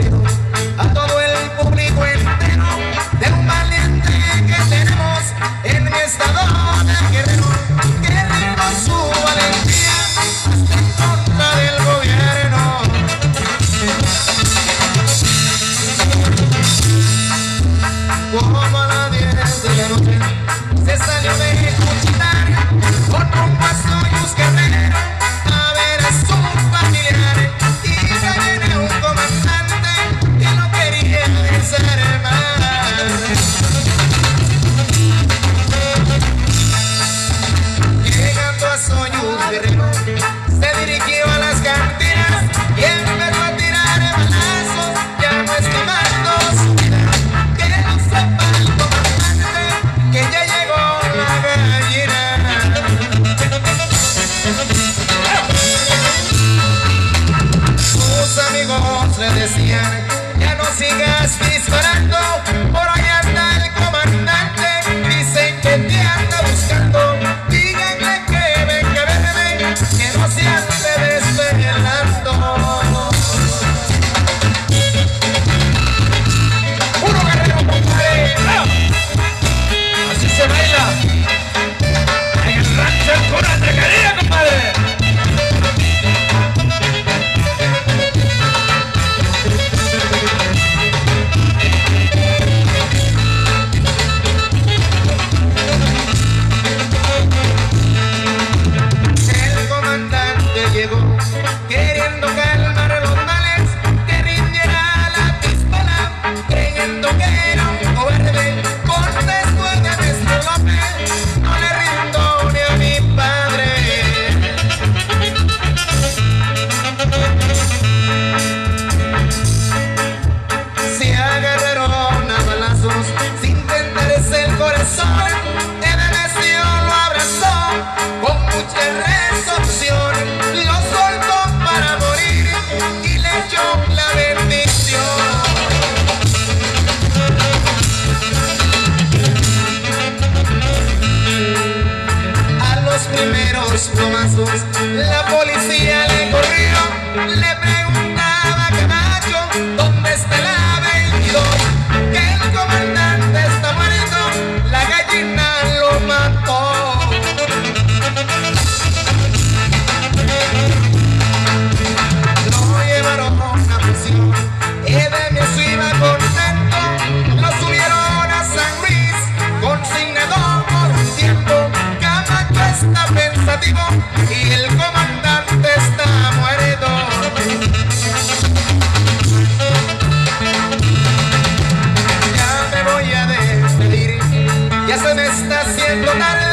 り le decían, ya no sigas primeros plomazos, la policía le corrió, le preguntó. explotar